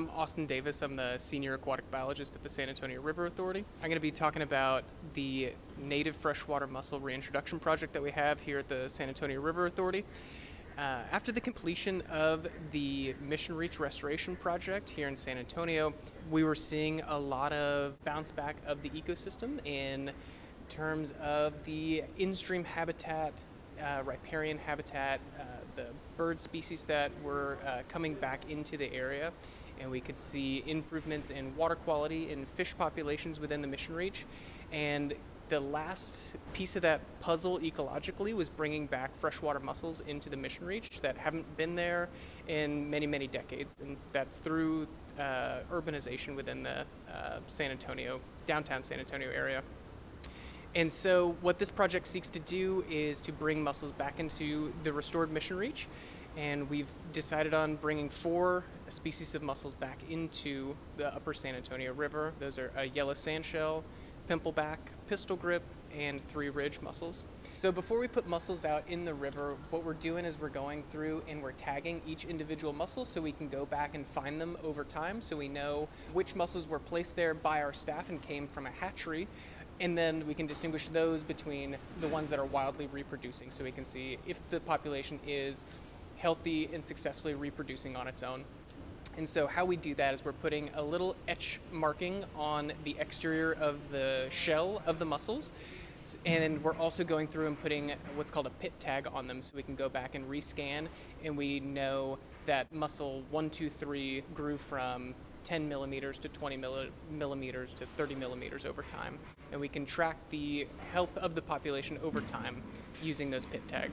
I'm Austin Davis. I'm the senior aquatic biologist at the San Antonio River Authority. I'm going to be talking about the native freshwater mussel reintroduction project that we have here at the San Antonio River Authority. Uh, after the completion of the Mission Reach Restoration Project here in San Antonio, we were seeing a lot of bounce back of the ecosystem in terms of the in-stream habitat, uh, riparian habitat, uh, the bird species that were uh, coming back into the area and we could see improvements in water quality in fish populations within the mission reach. And the last piece of that puzzle ecologically was bringing back freshwater mussels into the mission reach that haven't been there in many, many decades. And that's through uh, urbanization within the uh, San Antonio, downtown San Antonio area. And so, what this project seeks to do is to bring mussels back into the restored mission reach and we've decided on bringing four species of mussels back into the upper San Antonio River. Those are a yellow sandshell, pimpleback, pistol grip, and three ridge mussels. So before we put mussels out in the river, what we're doing is we're going through and we're tagging each individual mussel so we can go back and find them over time so we know which mussels were placed there by our staff and came from a hatchery and then we can distinguish those between the ones that are wildly reproducing so we can see if the population is healthy and successfully reproducing on its own. And so how we do that is we're putting a little etch marking on the exterior of the shell of the mussels. And we're also going through and putting what's called a pit tag on them so we can go back and rescan and we know that mussel 123 grew from 10 millimeters to 20 millimeters to 30 millimeters over time. And we can track the health of the population over time using those pit tags.